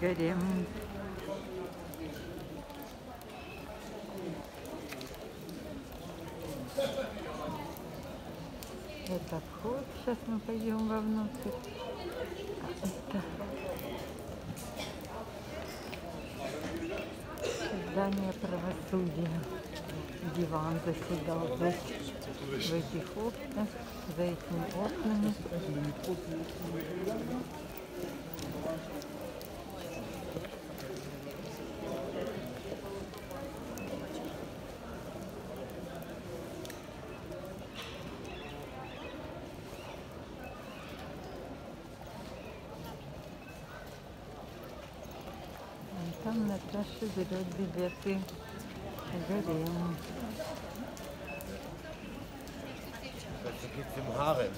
Гарем. Это вход. Сейчас мы пойдем вовнутрь. А это здание правосудия. Диван заседал в этих окнах, за этими окнами. Там Наташа берет билеты Галину. Welche gibt es im Harem?